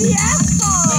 the asphalt.